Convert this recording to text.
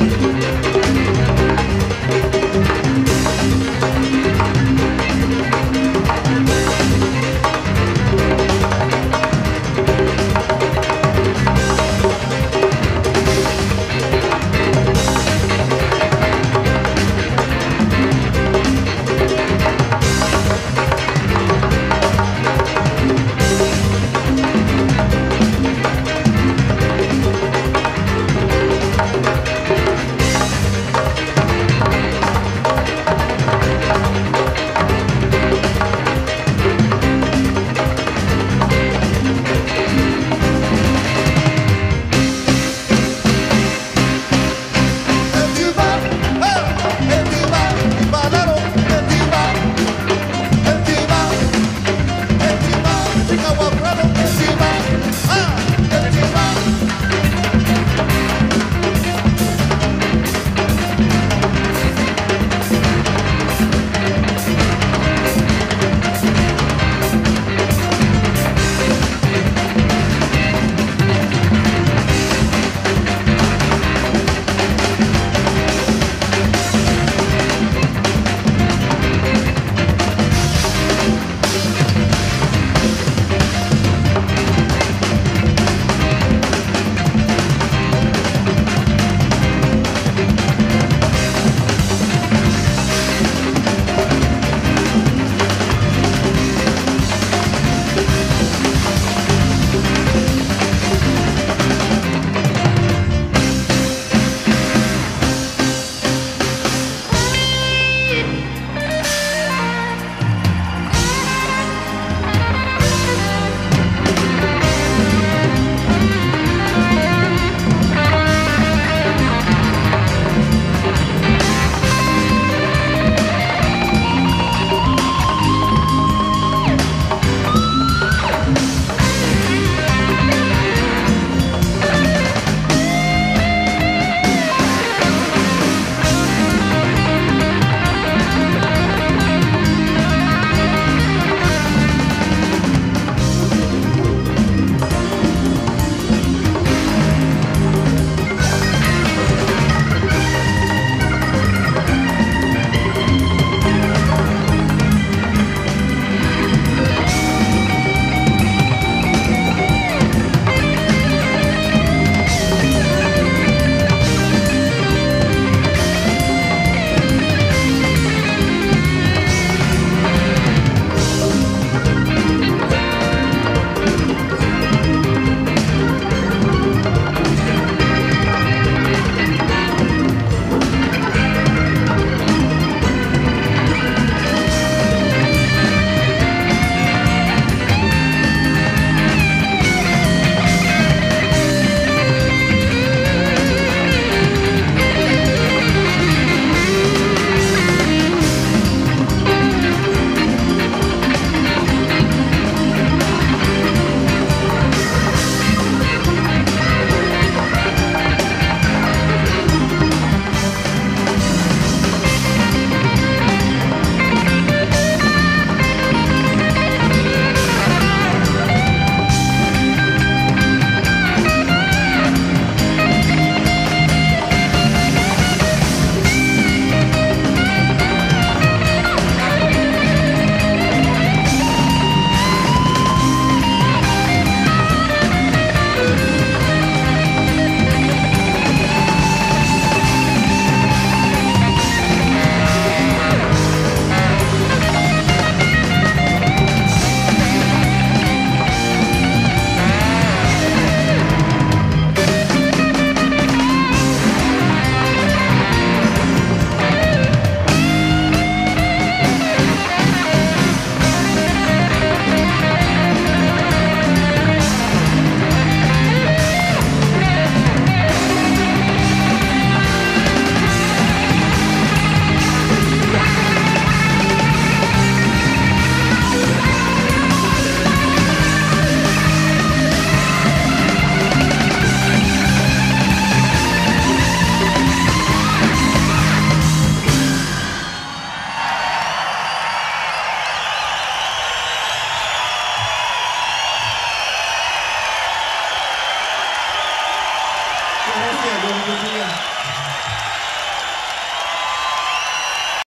Música